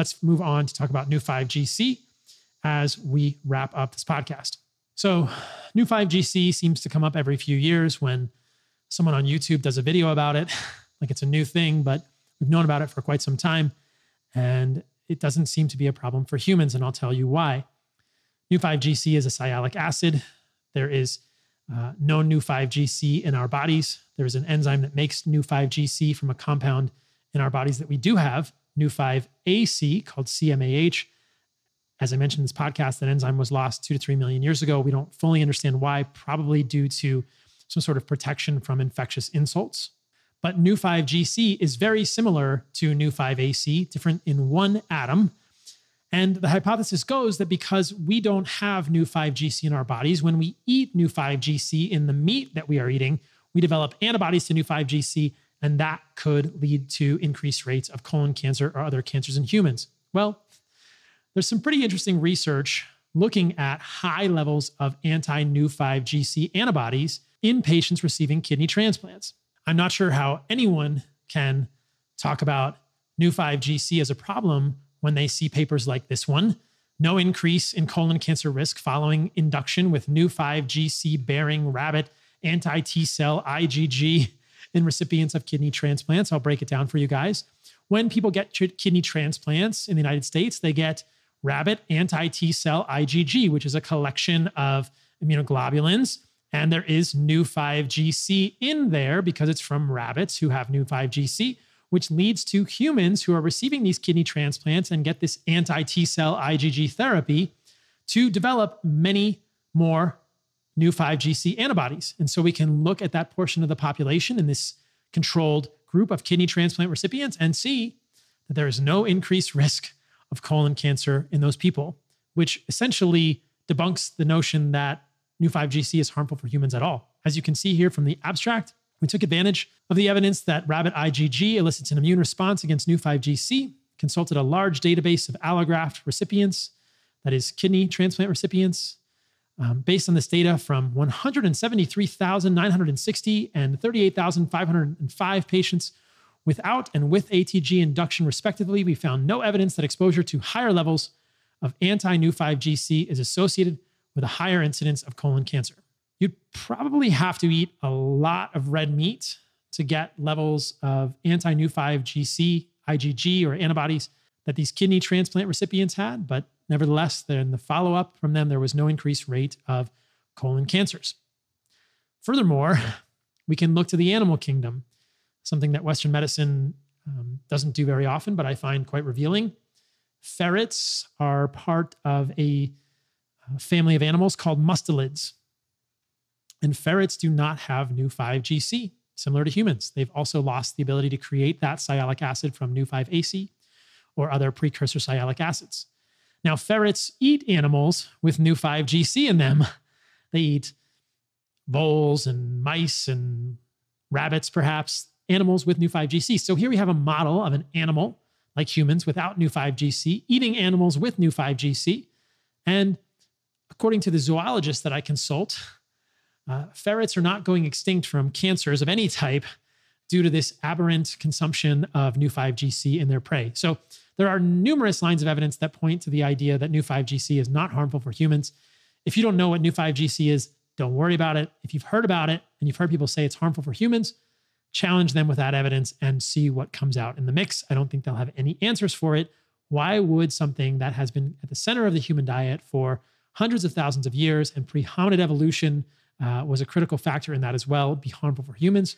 let's move on to talk about Neu5Gc as we wrap up this podcast. So, Neu5Gc seems to come up every few years when someone on YouTube does a video about it, like it's a new thing, but we've known about it for quite some time. And it doesn't seem to be a problem for humans. And I'll tell you why. Neu5Gc is a sialic acid. There is uh, no Neu5Gc in our bodies. There is an enzyme that makes Neu5Gc from a compound in our bodies that we do have, Neu5AC, called CMAH. As I mentioned in this podcast, that enzyme was lost two to three million years ago. We don't fully understand why, probably due to some sort of protection from infectious insults. But Neu5Gc is very similar to Neu5Ac, different in one atom. And the hypothesis goes that because we don't have Neu5Gc in our bodies, when we eat Neu5Gc in the meat that we are eating, we develop antibodies to Neu5Gc, and that could lead to increased rates of colon cancer or other cancers in humans. Well, there's some pretty interesting research looking at high levels of anti Neu5Gc antibodies in patients receiving kidney transplants. I'm not sure how anyone can talk about Neu5Gc as a problem when they see papers like this one. No increase in colon cancer risk following induction with Neu5Gc bearing rabbit anti T cell IgG in recipients of kidney transplants. I'll break it down for you guys. When people get kidney transplants in the United States, they get rabbit anti T cell IgG, which is a collection of immunoglobulins and there is Neu5Gc in there because it's from rabbits who have Neu5Gc, which leads to humans who are receiving these kidney transplants and get this anti T cell IgG therapy to develop many more Neu5Gc antibodies. And so we can look at that portion of the population in this controlled group of kidney transplant recipients and see that there is no increased risk of colon cancer in those people, which essentially debunks the notion that Neu5Gc is harmful for humans at all. As you can see here from the abstract, we took advantage of the evidence that rabbit IgG elicits an immune response against Neu5Gc, consulted a large database of allograft recipients, that is, kidney transplant recipients. Um, based on this data from 173,960 and 38,505 patients without and with ATG induction, respectively, we found no evidence that exposure to higher levels of anti Neu5Gc is associated with a higher incidence of colon cancer. You'd probably have to eat a lot of red meat to get levels of anti Neu5Gc, IgG, or antibodies that these kidney transplant recipients had, but nevertheless, in the follow up from them, there was no increased rate of colon cancers. Furthermore, we can look to the animal kingdom, something that Western medicine um, doesn't do very often, but I find quite revealing. Ferrets are part of a family of animals called mustelids. And ferrets do not have Neu5Gc, similar to humans. They've also lost the ability to create that sialic acid from Neu5AC or other precursor sialic acids. Now, ferrets eat animals with Neu5Gc in them. They eat voles and mice and rabbits, perhaps, animals with Neu5Gc. So here we have a model of an animal like humans without Neu5Gc eating animals with Neu5Gc. And according to the zoologists that I consult, uh, ferrets are not going extinct from cancers of any type due to this aberrant consumption of Neu5Gc in their prey. So there are numerous lines of evidence that point to the idea that Neu5Gc is not harmful for humans. If you don't know what Neu5Gc is, don't worry about it. If you've heard about it and you've heard people say it's harmful for humans, challenge them with that evidence and see what comes out in the mix. I don't think they'll have any answers for it. Why would something that has been at the center of the human diet for hundreds of thousands of years, and pre hominid evolution uh, was a critical factor in that as well, be harmful for humans.